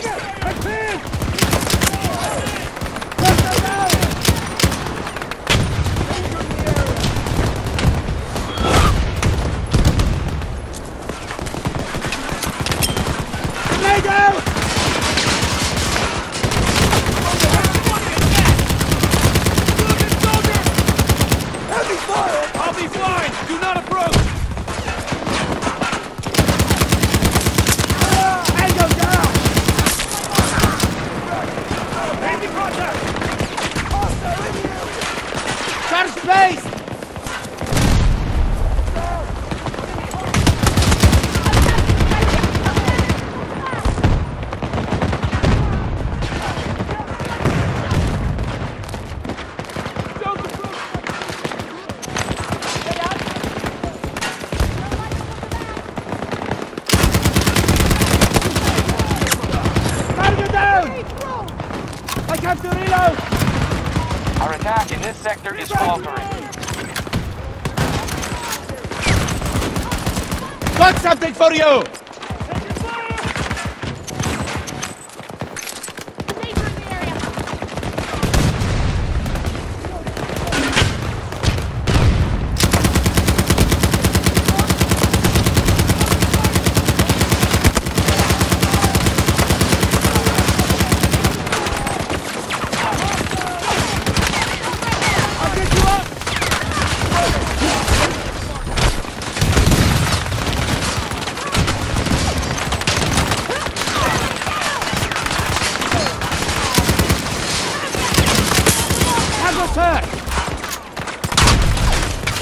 Come here! Space! I have to reload! Attack in this sector is faltering. Got something for you! I'll get you up! Have a turn!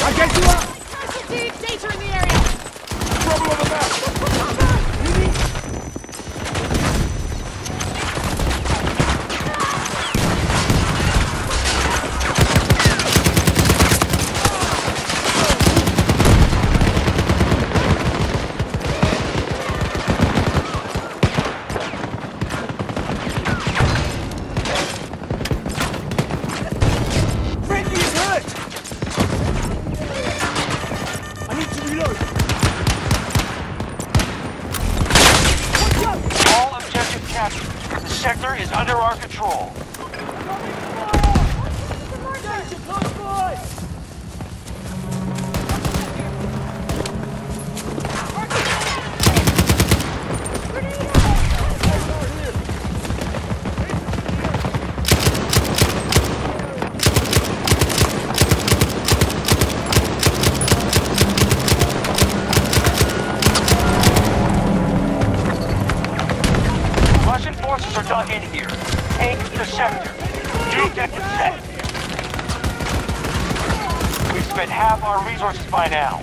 I'll get you up! Danger in the area! The sector is under our control. Russian dug in here. Take the sector. New objective set. We've spent half our resources by now.